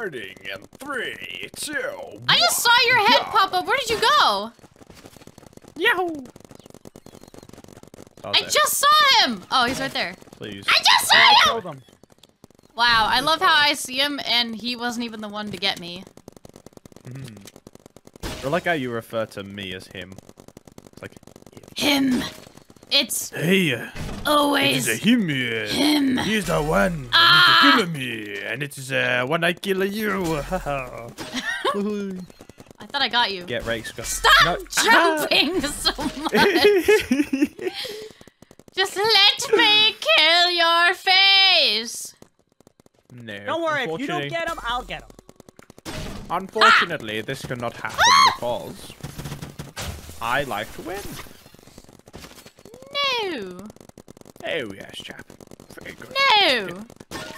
starting in three, two. I just saw your head go. pop up. Where did you go? Yahoo! I just saw him. Oh, he's right there. Please. I just I saw him. killed him. Wow, I love how I see him and he wasn't even the one to get me. I like how you refer to me as him. It's like, Him. It's hey, always him. uh, him. He's the one that Ah! needs to kill me, and it's uh, when I kill you. I thought I got you. Get Rake Scott. Stop No. jumping so much. Just let me kill your face. no. Don't worry, if you don't get him, I'll get him. Unfortunately, this cannot happen because I like to win. No. Oh yes, chap. Very good. No.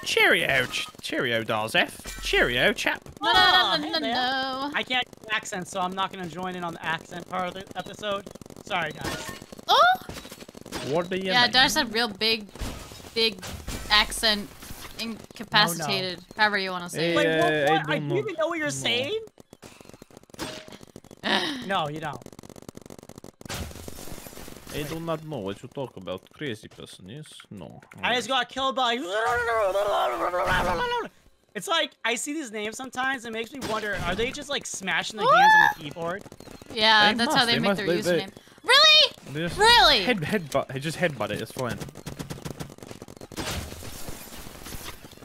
Cheerio, ch cheerio, dolls F. Cheerio, chap. No, no, no, no, no. I can't do accents, so I'm not gonna join in on the accent part of the episode. Sorry, guys. Oh. What do you Yeah, mean? Darce had real big, big accent, incapacitated, however you want to say Wait, Yeah, what? Uh, I what? I, don't do you know. even know what you're No. saying? No, you don't. I do not know what you talk about. Crazy person, yes? No. I just got killed by. It's like I see these names sometimes. It makes me wonder: Are they just like smashing their hands on the keyboard? yeah, They that's how they they make must, their they- they- username. Really? They just Really? Head, headbutt. Just headbutt it. It's fine.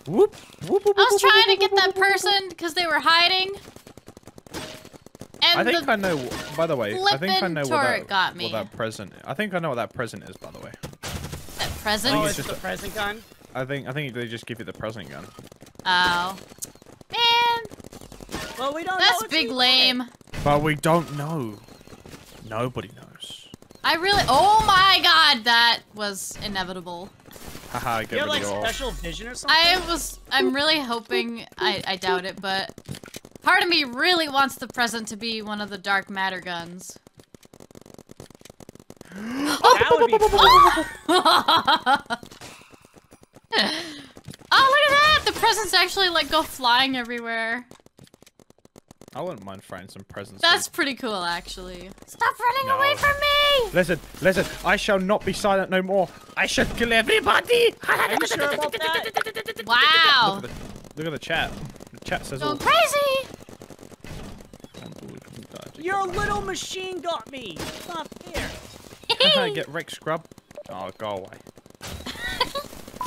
Whoop. Whoop, whoop, I was whoop, trying to get whoop, that whoop, whoop, person because they were hiding. I think I know. By the way, I think I know what that, got me. what that present. I think I know what that present is. By the way, that present. Oh, it's it's just the a- present gun. I think I think they just give you the present gun. Oh. Man, Well, we don't. that's if big we lame. But we don't know. Nobody knows. I really. Oh my god, that was inevitable. Haha, did. get You have like special vision or something. I was. I'm really hoping. I, I doubt it, but part of me really wants the present to be one of the dark matter guns. that would be cool. oh, look at that! The presents actually like go flying everywhere. I wouldn't mind finding some presents. That's dude. pretty cool, actually. Stop running No. away from me! Listen, listen. I shall not be silent no more. I shall kill everybody. Sure? Wow! Look at the, look at the chat. The chat says all. Going crazy! Your little machine got me. It's not fair. Get Rick Scrub. Oh, go away.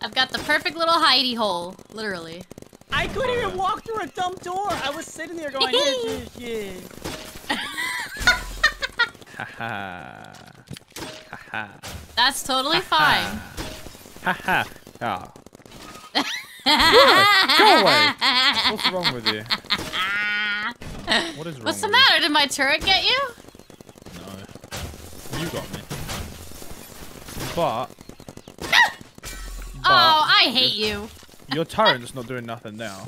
I've got the perfect little hidey hole, literally. I couldn't even walk through a dumb door. I was sitting there going, yeah, yeah, yeah. Haha. Haha. That's totally fine. Haha. Ah. Go away. What's wrong with you? What is wrong What's the with matter? Did my turret get you? you? No. You got me. But. Oh, but oh, I hate you. Your turret's not doing nothing now.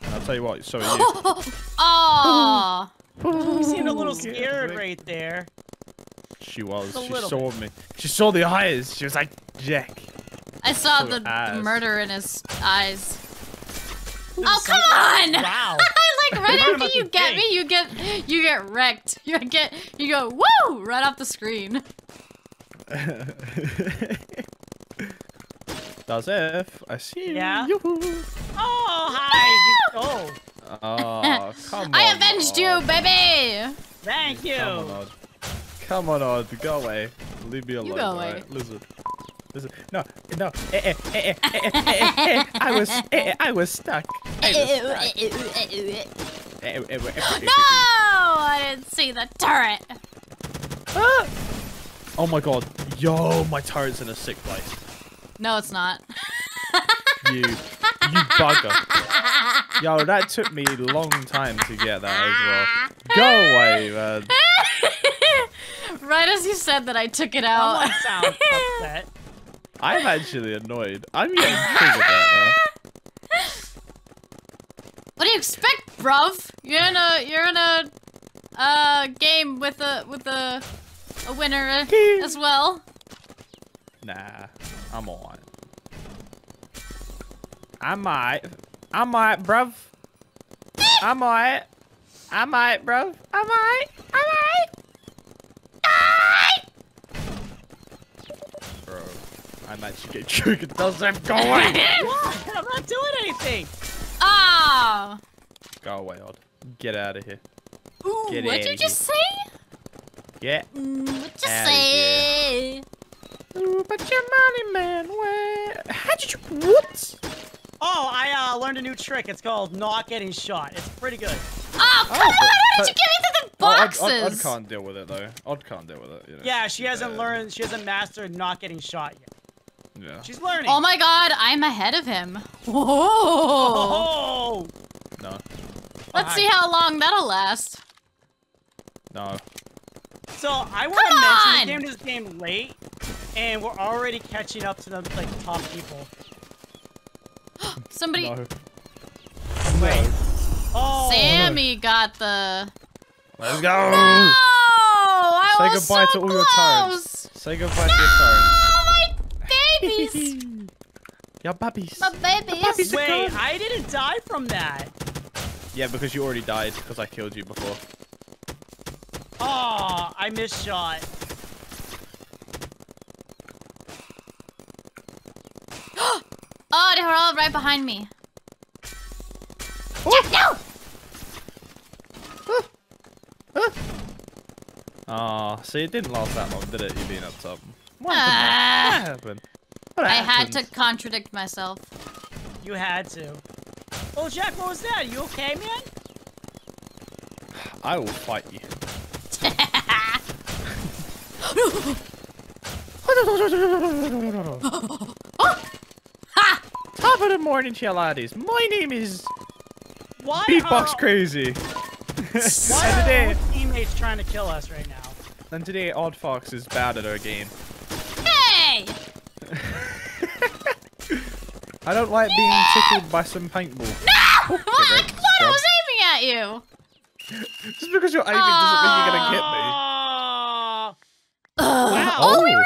And I'll tell you what, so are you. Oh. You seemed a little oh, scared away. right there. She was. She little saw me. She saw the eyes. She was like, Jack. I saw Look the, at the murder in his eyes. Oh, come on! Wow. like right after you get thing. me, you get you get wrecked. You get you go woo right off the screen. Does I see you. Yeah? Yoo-hoo. Oh, hi. Oh, Oh, come on. I avenged you, baby. thank you. Come on, Odd. Come on, Odd. Go away. Leave me alone. You go away. alright? Listen. Listen. No, no. Eh, eh, eh, eh, eh, eh, eh, eh. I was, eh, eh, I was stuck. I was stuck. Eh, eh, eh, eh, eh, No, I didn't see the turret. Ah! Oh my god. Yo, my turret's in a sick place. No, it's not. You, you bugger. Yo, that took me a long time to get that as well. Go away, man. right as you said that, I took it out. Someone sounds upset. I'm actually annoyed. I'm getting triggered right now. What do you expect, bruv? You're in a you're in a uh game with a with a a winner as well. Nah, I'm on. I might, I might, bruv. I might. I might, bruv. I might. I might. Bro, I'm actually getting triggered. Does them go away? What? I'm not doing anything. Ah! go away, Odd. Get out of here. Ooh, Get what'd you just say? Get. Mm, what'd you Outta say? Ooh, but your money, man. Where? How did you? What? Oh, I uh, learned a new trick. It's called not getting shot. It's pretty good. Oh, come Oh, on! How did you get me through the Oh, Odd, boxes? Odd, Odd can't deal with it though. Odd can't deal with it. You know. Yeah, she hasn't Uh, learned. She hasn't mastered not getting shot yet. Yeah. She's learning. Oh my god, I'm ahead of him. Whoa! Oh! No. Let's Hi. see how long that'll last. No. So I want Come to mention we came to this game late, and we're already catching up to the like top people. Somebody, No. Wait. Oh. Sammy got the. Let's go. No! I Say was goodbye so to all your close. turrets. Say goodbye to your turrets. Oh, my babies! your puppies. my babies! puppies. Wait, I didn't die from that. Yeah, because you already died because I killed you before. Oh, I missed shot. Oh, they were all right behind me. Jack, no! Ah, see, it didn't last that long, did it? You being up top. What happened? What happened? What I had to contradict myself. You had to. Oh, Jack, what was that? You okay, man? I will fight you. ha! Top of the morning, laddies. My name is Why Beatbox are, Crazy. Why and are today, our teammates trying to kill us right now? and today, Odd Foxx is bad at her game. Hey! I don't like being tickled by some paintball. No! get What? wrecked, I was aiming at you. Just because you're aiming doesn't mean you're gonna get me. Oh, Ugh. Wow. Oh, we Oh. were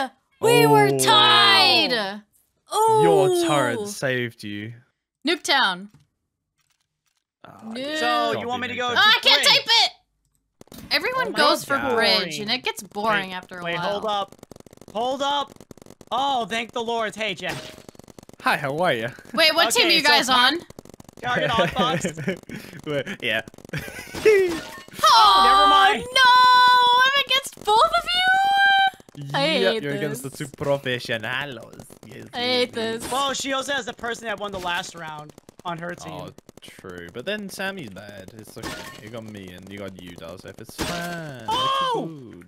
tied. We were Oh. tied. Oh. Your oh. turret saved you. Nuketown. Oh, No. So you want me to go? Nuketown. Oh, I can't bridge? type it. Everyone Oh my goes for God. bridge, and it gets boring Wait, after a Wait, while. Wait, hold up. Hold up. Oh, thank the Lord. Hey, Jack. Hi, how are you? Wait, what team are you guys far- on? Target hotbox. Wait, yeah. Oh, never mind. No, I'm against both of you. I yep, hate you're against the two professionals. Yes, I hate yes, this. well, she also has the person that won the last round on her team. Oh, true. But then Sammy's bad. It's okay. You got me and you got you, Daz. If it's fine. Oh!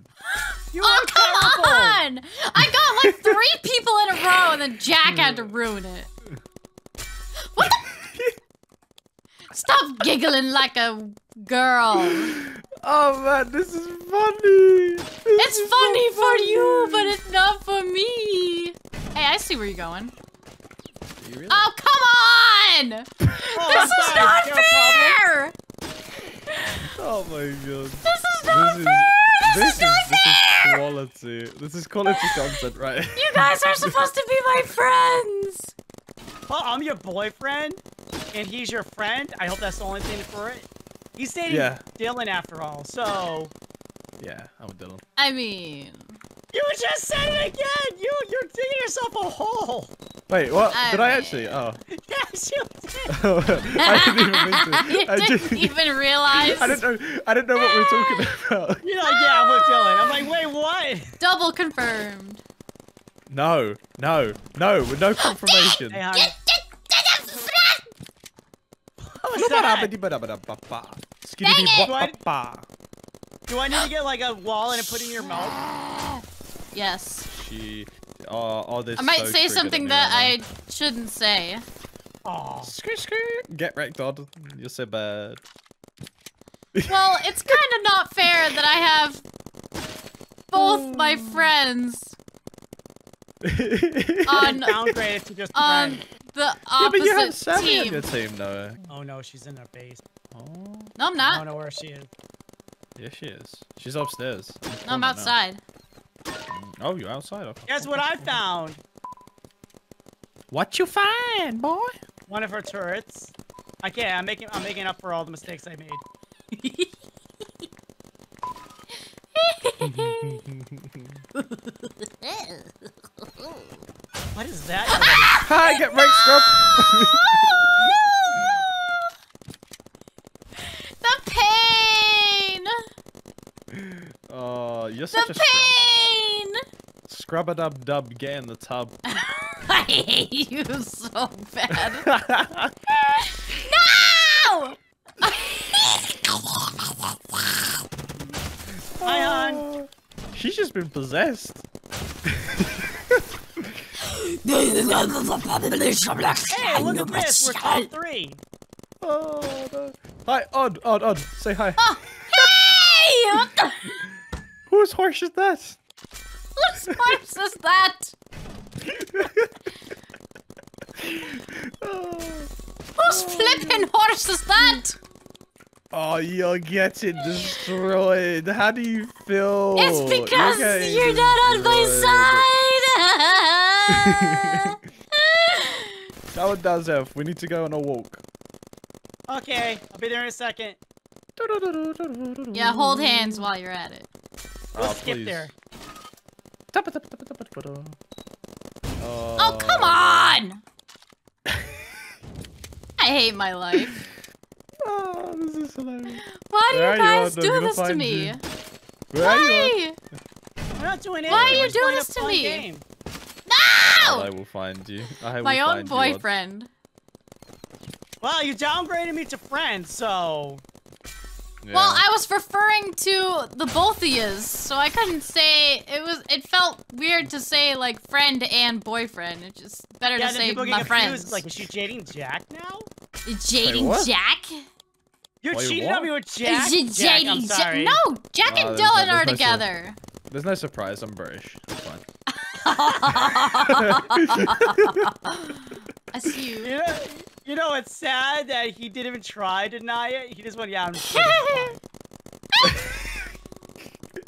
It's good. you Oh, are come terrible. on! I got like three people in a row, and then Jack had to ruin it. What the? Stop giggling like a girl. Oh man, this is funny. This It's is funny so for you, but it's not for me. Hey, I see where you're going. You really? Oh, come on! Oh, This is not is problem? fair! Oh my god. This is not This fair! This, this is this is quality. This is quality content, right? You guys are supposed to be my friends! Well, I'm your boyfriend, and he's your friend. I hope that's the only thing for it. He's dating Yeah. Dylan after all, so Yeah, I'm Dylan. I mean... you just said it again. You you're digging yourself a hole. Wait, what? I did I actually? Oh. Yes, you did. I didn't even mean to. you I didn't even realize. I didn't know. I didn't know what we were talking about. You're like, yeah, I'm with Dylan. I'm like, wait, what? Double confirmed. No, no, no, with no confirmation. Hey, honey. Oh, what was that? Skiddy it. bop bop Do I need to get like a wallet and put it in your mouth? Yes. She. Oh, oh, this. I might so say something that I shouldn't say. Oh, now. Skirt, skirt. Get wrecked, Odd. You're so bad. Well, it's kind of not fair that I have both my friends on downgraded to just on friend. the yeah, but you have opposite on team. your team, though. Oh no, she's in her base. Oh, No, I'm not. I don't know where she is. yeah, she is. She's upstairs. in the No, I'm corner now. outside. Mm. Oh, you're outside. Guess what I found? What you find, boy? One of her turrets. I can't. I'm making. I'm making up for all the mistakes I made. What is that? Hi, get right, scrub. the pain! Oh, you're such The a scrub. pain! Scrub a dub dub, get in the tub. I hate you so bad. no! Hi, hon. Oh, She's just been possessed. Hey, look at this. We're top three. Oh, no. Hi, Odd, Odd, Odd. Say hi. Oh, hey! What the? Whose horse is that? Whose horse is that? Oh, Whose flippin' horse is that? Oh, you're getting destroyed. How do you feel? It's because getting you're not on my side. That one does have. We need to go on a walk. Okay, I'll be there in a second. yeah, hold hands while you're at it. We'll Oh, skip ah, please. there. Oh, oh, come on! I hate my life. Oh, this is hilarious. Why do Where are you you, guys Odd? I'm do this to me? you. Where are you? Why? We're not doing it. Why are you doing this to me? Game. Odd, I will find you. I will My own find you, boyfriend. Well, you downgraded me to friend, so Yeah. Well, I was referring to the both of yous, so I couldn't say it was. It felt weird to say like friend and boyfriend. It's just better yeah. to say people my get confused. friends. Like, is she dating Jack now? Jading what? Jack. You're Wait, cheating what? on me with Jack. Is Jack, I'm Jading Jack? sorry. No, Jack and uh, Dylan no- are there's no together. There's no surprise. I'm British. It's fine. I see you. You know, you know, it's sad that he didn't even try to deny it. He just went, yeah, I'm just kidding,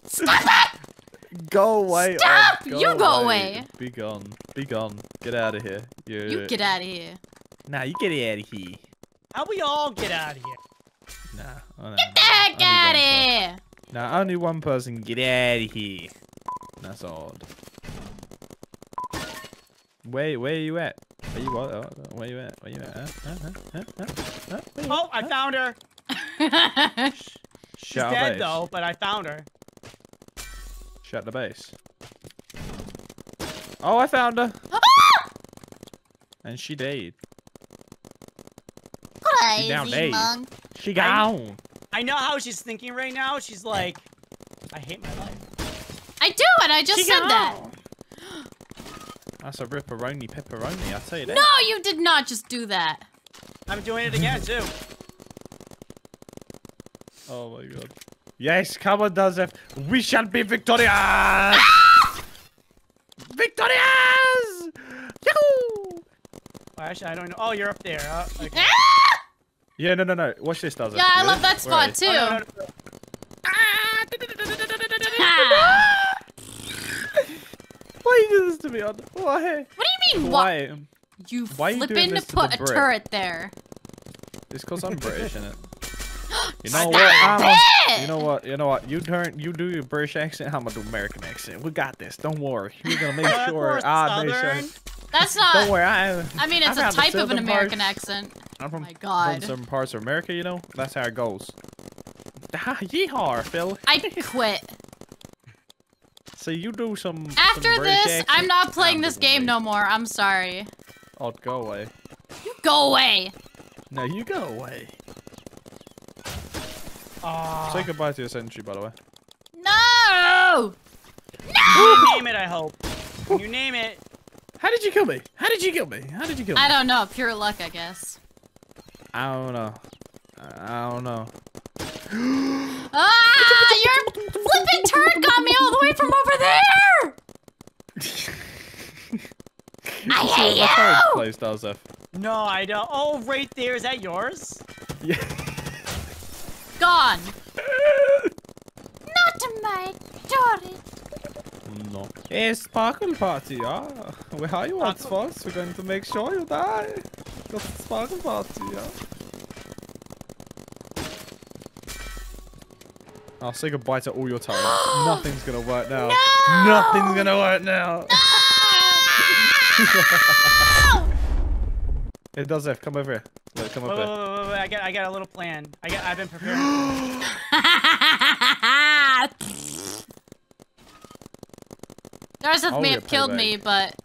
Stop it! Go away. Stop! Odd, You go away. Be gone. Be gone. Get out of here. You, You get out of here. Nah, you get out of here. How we all get out of here? Nah. oh, no, Get the heck only out one of here! Nah, only one person can get out of here. That's odd. Where, where you at? Where you at? Oh, Where you at? Where you at? Huh? Huh? Huh? Huh? Huh? Huh? Where you Oh. I found her. She's Shut dead base. though, but I found her. Shut the base. Oh, I found her. Ah! and she died. Crazy down eight. monk. She gone. I know how she's thinking right now. She's like, I hate my life. I do, and I just She said that. Gone. That's a ripperoni pepperoni, I'll tell you that. No, you did not just do that. I'm doing it again too. Oh my god. Yes, come on, Darzeth. We shall be victorious! victorious! Yahoo! Oh, actually, I don't know. Oh, you're up there. Uh, okay. Yeah, no, no, no. Watch this, Darzeth. Yeah, I You love that spot too. Oh, no, no, no. You do this to me? Odd? Why? What do you mean? Why? Why? You Why are you doing flipping to this to put a turret there. It's because I'm British, innit? You know Stop what? I'm a- it! you know what? You know what? You turn, you do your British accent. I'm gonna do American accent. We got this. Don't worry. We're gonna make sure course, I make Southern. sure. That's not. Don't not. worry. I. I mean, I'm it's a type of an American parts. accent. I'm from, my God. from certain parts of America. You know, that's how it goes. Ah, Yeehaw, Phil. I quit. So you do some. some After British this, accent. I'm not playing I'm this game no more. I'm sorry. Oh, go away. You go away. No, you go away. Aw. Say goodbye to your sentry, by the way. No! You name it, I hope. You name it, How did you kill me? How did you kill me? How did you kill me? I don't know. Pure luck, I guess. I don't know. I don't know. Ah! Your flipping turret got me all the way from over there! I hate That's how it you! plays, does no, I don't. Oh, right there. Is that yours? Yeah. Gone. Not my turret. No. It's sparkle party, yeah. Where are you at Sparkle- first? We're going to make sure you die. Got the sparkle party, yeah. I'll say goodbye to all your turrets. Nothing's gonna work now. Nothing's gonna work now. it does F. Come over here. Look, come Wait, up wait, here. wait, wait, wait, I got, I got a little plan. I got, I've been preparing. Darth I'll may have killed payback. me, but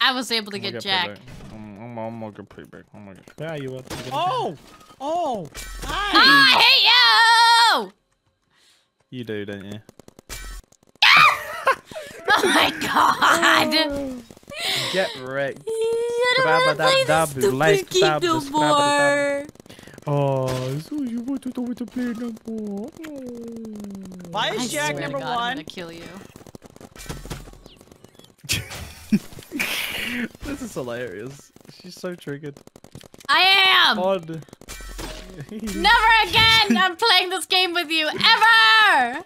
I was able to I'm get get Jack. payback. I'm, I'm, I'm gonna get payback. I'm gonna get. Yeah, you want? oh, oh, hi. Ah, I hate you! You do, don't you? Oh my god! Get wrecked. I don't want to play this stupid game no more. Oh, so you want to do to play no more? Oh. Why I is Jack swear to number God, I'm one? gonna kill you. this is hilarious. She's so triggered. I am! Odd. Never again! I'm playing this game with you, ever!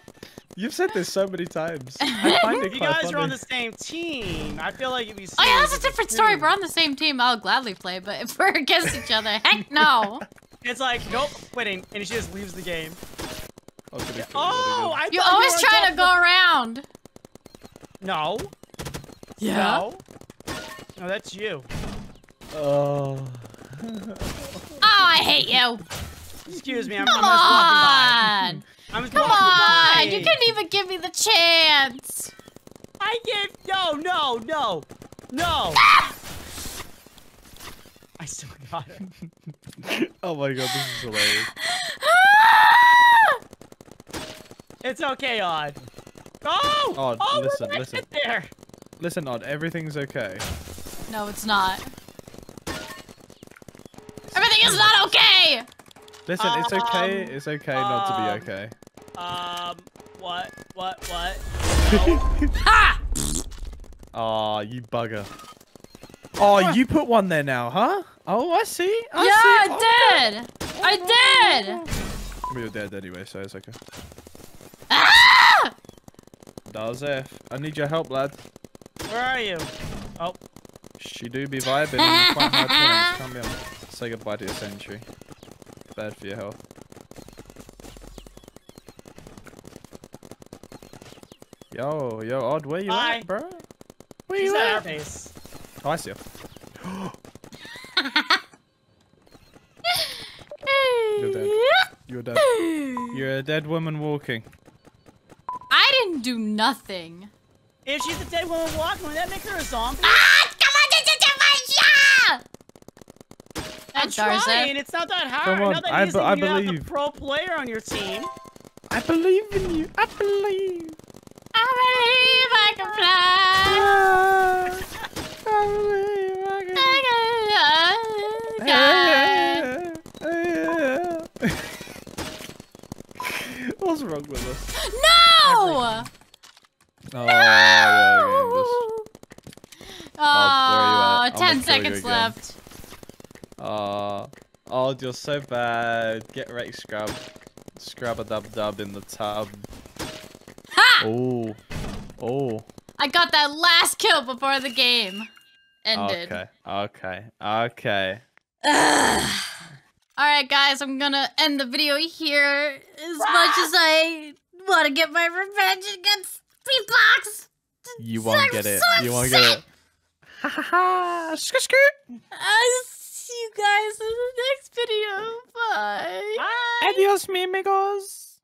You've said this so many times. I find it If you guys funny. are on the same team, I feel like it'd be. Oh yeah, that's a different story. If we're on the same team, I'll gladly play, but if we're against each other, heck no! It's like nope, quitting, and she just leaves the game. I was gonna kill you, Oh, what I You thought always were try to go around. No. Yeah? No. No, that's you. you? Oh. Oh, I hate you! Excuse me, I'm, Come I'm just on! I'm just Come on! by. You couldn't even give me the chance! I give. No, no, no, no. Ah! I still got it. oh my god, this is hilarious. Ah! It's okay, Odd. Oh! Odd, oh, listen, listen. There. Listen, Odd, everything's okay. No, it's not. Listen, it's okay. Um, It's okay not to um, be okay. Um, what, what, what? Ha! Aw, you bugger. Oh, you put one there now, huh? Oh, I see. I yeah, see. I did! I did! Well, you're dead anyway, so it's okay. Ah! Does F. I need your help, lad. Where are you? Oh, She do be vibing in quite high points. Come here. Say goodbye to your sentry. Bad for your health. Yo, yo, Odd, where you Hi. at, bro? Where she's you at our at? base. Oh, I see her. You're dead. You're dead. You're a dead woman walking. I didn't do nothing. If she's a dead woman walking, would that make her a zombie? Ah! Come on, this is my shot! I'm That Darza. trying. It's not that hard. Come on, Not that I easy I when you have believe. the pro player on your team. I believe in you. I believe. I believe I can fly. Ah, I believe I can. I can fly. What's wrong with us? No! Oh, yeah, Oh, at? I'll 10 make sure you seconds again. left. Oh, oh, you're so bad. Get ready, scrub. Scrub a dub dub in the tub. Ha! Oh, oh. I got that last kill before the game ended. Okay, okay, okay. Alright, guys, I'm gonna end the video here as much as I want to get my revenge against Beatbox. You won't I'm get it. so You won't get it. Ha ha ha! Skirt skirt see you guys in the next video. Bye. Bye. Adios, mi amigos.